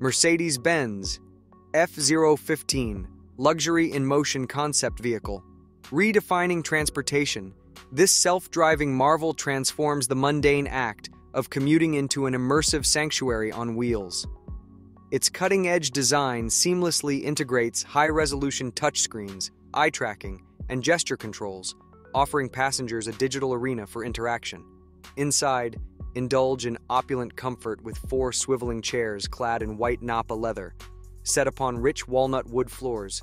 Mercedes-Benz F015 Luxury in Motion Concept Vehicle. Redefining transportation, this self-driving marvel transforms the mundane act of commuting into an immersive sanctuary on wheels. Its cutting-edge design seamlessly integrates high-resolution touchscreens, eye tracking, and gesture controls, offering passengers a digital arena for interaction. Inside, indulge in opulent comfort with four swiveling chairs clad in white Napa leather, set upon rich walnut wood floors,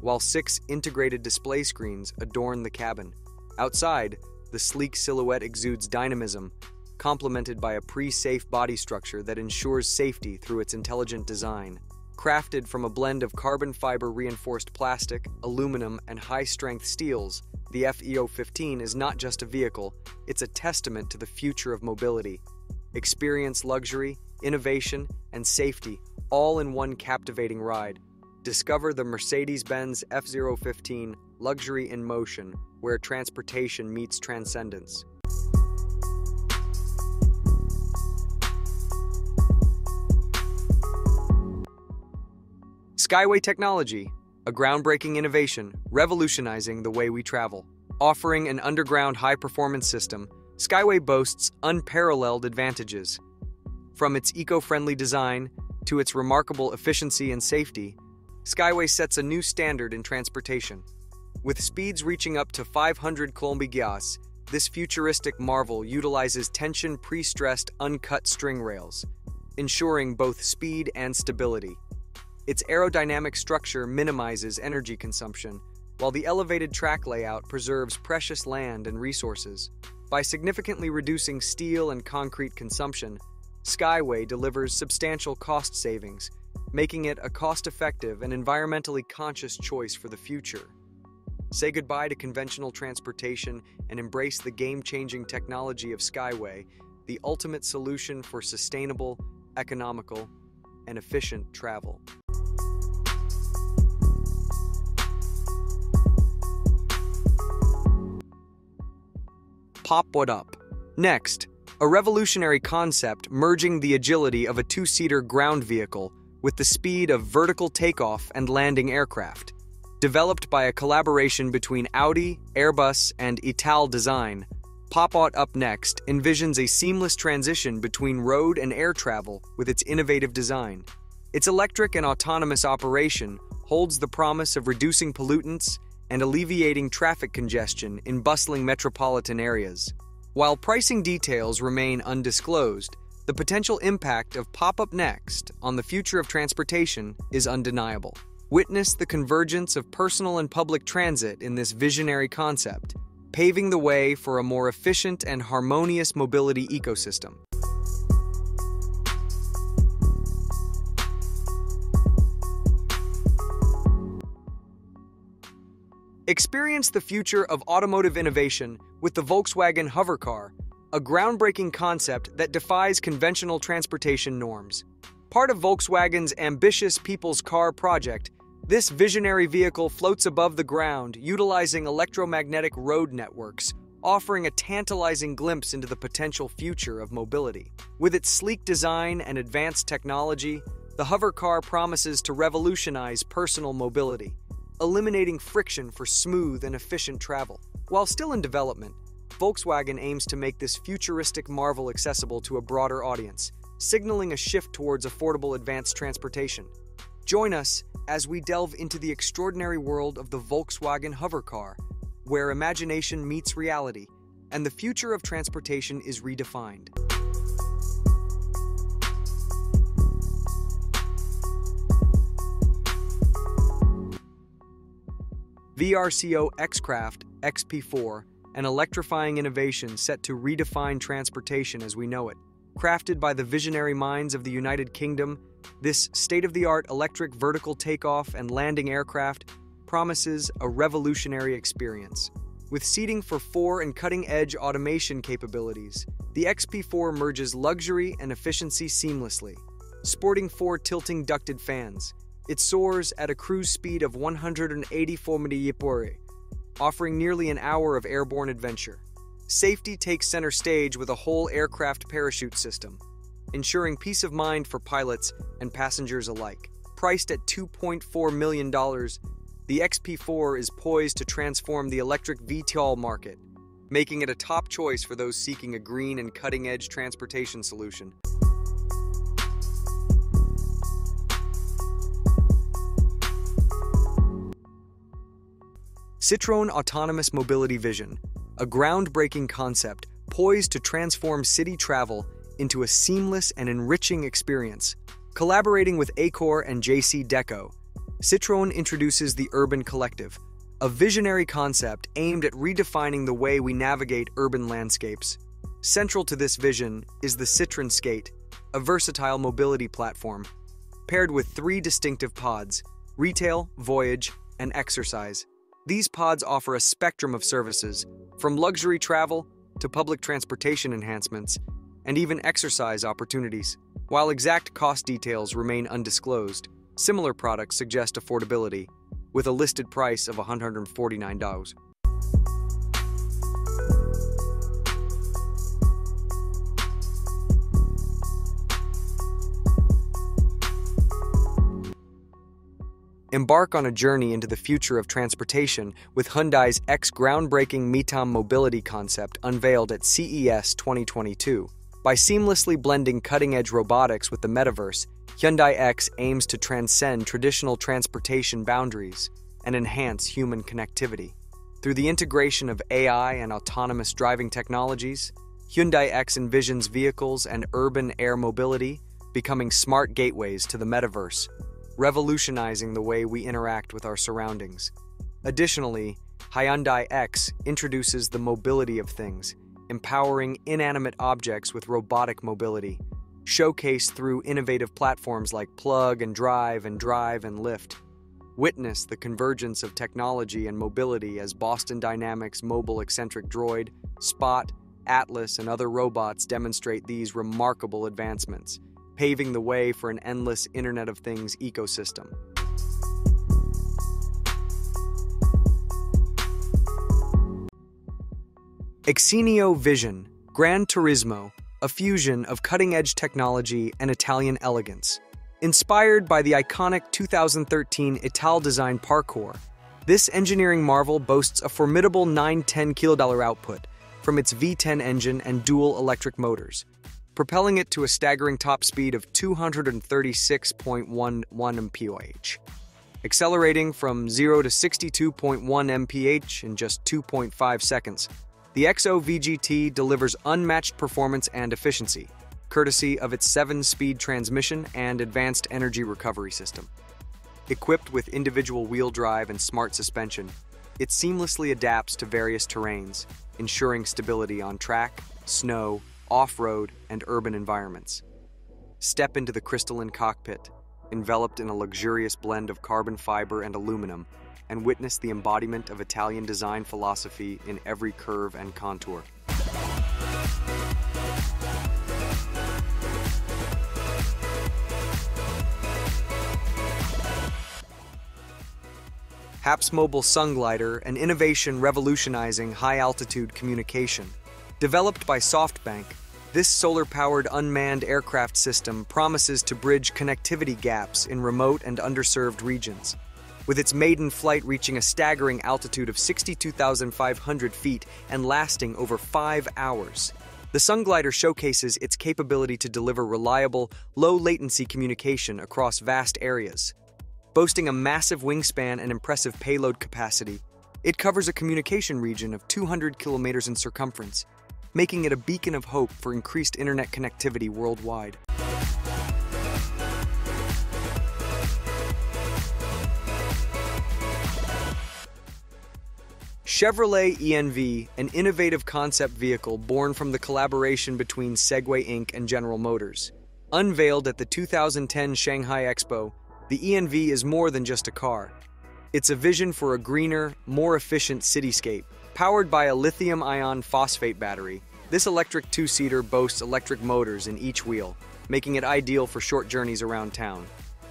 while six integrated display screens adorn the cabin. Outside, the sleek silhouette exudes dynamism, complemented by a pre-safe body structure that ensures safety through its intelligent design. Crafted from a blend of carbon fiber reinforced plastic, aluminum, and high-strength steels, the F015 is not just a vehicle, it's a testament to the future of mobility. Experience luxury, innovation, and safety all in one captivating ride. Discover the Mercedes-Benz F015 Luxury in Motion, where transportation meets transcendence. Skyway Technology, a groundbreaking innovation revolutionizing the way we travel. Offering an underground high-performance system, Skyway boasts unparalleled advantages. From its eco-friendly design to its remarkable efficiency and safety, Skyway sets a new standard in transportation. With speeds reaching up to 500 km/h, this futuristic marvel utilizes tension pre-stressed uncut string rails, ensuring both speed and stability. Its aerodynamic structure minimizes energy consumption, while the elevated track layout preserves precious land and resources. By significantly reducing steel and concrete consumption, Skyway delivers substantial cost savings, making it a cost-effective and environmentally conscious choice for the future. Say goodbye to conventional transportation and embrace the game-changing technology of Skyway, the ultimate solution for sustainable, economical, and efficient travel. Pop what up. Next, a revolutionary concept merging the agility of a two-seater ground vehicle with the speed of vertical takeoff and landing aircraft. Developed by a collaboration between Audi, Airbus, and Italdesign, Pop-What Up Next envisions a seamless transition between road and air travel with its innovative design. Its electric and autonomous operation holds the promise of reducing pollutants and alleviating traffic congestion in bustling metropolitan areas. While pricing details remain undisclosed, the potential impact of Pop Up Next on the future of transportation is undeniable. Witness the convergence of personal and public transit in this visionary concept, paving the way for a more efficient and harmonious mobility ecosystem. Experience the future of automotive innovation with the Volkswagen Hovercar, a groundbreaking concept that defies conventional transportation norms. Part of Volkswagen's ambitious People's Car project, this visionary vehicle floats above the ground, utilizing electromagnetic road networks, offering a tantalizing glimpse into the potential future of mobility. With its sleek design and advanced technology, the hovercar promises to revolutionize personal mobility, eliminating friction for smooth and efficient travel. While still in development, Volkswagen aims to make this futuristic marvel accessible to a broader audience, signaling a shift towards affordable advanced transportation. Join us as we delve into the extraordinary world of the Volkswagen Hovercar, where imagination meets reality and the future of transportation is redefined. VRCO X-Craft XP4, an electrifying innovation set to redefine transportation as we know it. Crafted by the visionary minds of the United Kingdom this state-of-the-art electric vertical takeoff and landing aircraft promises a revolutionary experience. With seating for four and cutting-edge automation capabilities, the XP4 merges luxury and efficiency seamlessly. Sporting four tilting ducted fans, it soars at a cruise speed of 184 mph, offering nearly an hour of airborne adventure. Safety takes center stage with a whole aircraft parachute system, ensuring peace of mind for pilots and passengers alike. Priced at $2.4 million, the XP4 is poised to transform the electric VTOL market, making it a top choice for those seeking a green and cutting-edge transportation solution. Citroën Autonomous Mobility Vision, a groundbreaking concept poised to transform city travel into a seamless and enriching experience. Collaborating with Accor and JCDecaux, Citroën introduces the Urban Collective, a visionary concept aimed at redefining the way we navigate urban landscapes. Central to this vision is the Citroën Skate, a versatile mobility platform, paired with three distinctive pods retail, voyage, and exercise. These pods offer a spectrum of services, from luxury travel to public transportation enhancements, and even exercise opportunities. While exact cost details remain undisclosed, similar products suggest affordability, with a listed price of $149. Embark on a journey into the future of transportation with Hyundai's X groundbreaking Metamobility concept unveiled at CES 2022. By seamlessly blending cutting edge robotics with the metaverse, Hyundai X aims to transcend traditional transportation boundaries and enhance human connectivity. Through the integration of AI and autonomous driving technologies, Hyundai X envisions vehicles and urban air mobility becoming smart gateways to the metaverse, revolutionizing the way we interact with our surroundings. Additionally, Hyundai X introduces the mobility of things, empowering inanimate objects with robotic mobility, showcased through innovative platforms like Plug and Drive and Drive and Lift. Witness the convergence of technology and mobility as Boston Dynamics mobile eccentric droid, Spot, Atlas, and other robots demonstrate these remarkable advancements paving the way for an endless Internet of Things ecosystem. EXENEO Vision, Gran Turismo, a fusion of cutting-edge technology and Italian elegance. Inspired by the iconic 2013 Italdesign Parcour, this engineering marvel boasts a formidable 910 kilo output from its V10 engine and dual electric motors, propelling it to a staggering top speed of 236.11 mph, accelerating from 0 to 62.1 mph in just 2.5 seconds. The XO VGT delivers unmatched performance and efficiency, courtesy of its 7-speed transmission and advanced energy recovery system. Equipped with individual wheel drive and smart suspension, it seamlessly adapts to various terrains, ensuring stability on track, snow, off-road, and urban environments. Step into the crystalline cockpit, enveloped in a luxurious blend of carbon fiber and aluminum, and witness the embodiment of Italian design philosophy in every curve and contour. HAPS Mobile Sunglider, an innovation revolutionizing high-altitude communication. Developed by SoftBank, this solar-powered unmanned aircraft system promises to bridge connectivity gaps in remote and underserved regions. With its maiden flight reaching a staggering altitude of 62,500 feet and lasting over five hours, the Sunglider showcases its capability to deliver reliable, low-latency communication across vast areas. Boasting a massive wingspan and impressive payload capacity, it covers a communication region of 200 kilometers in circumference, making it a beacon of hope for increased internet connectivity worldwide. Chevrolet ENV, an innovative concept vehicle born from the collaboration between Segway Inc. and General Motors. Unveiled at the 2010 Shanghai Expo, the ENV is more than just a car. It's a vision for a greener, more efficient cityscape Powered by a lithium ion phosphate battery, this electric two seater boasts electric motors in each wheel, making it ideal for short journeys around town.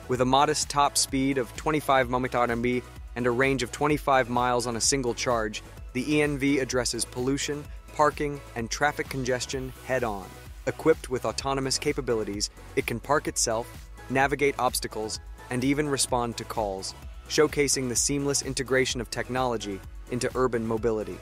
With a modest top speed of 25 mph and a range of 25 miles on a single charge, the ENV addresses pollution, parking, and traffic congestion head on. Equipped with autonomous capabilities, it can park itself, navigate obstacles, and even respond to calls, showcasing the seamless integration of technology into urban mobility.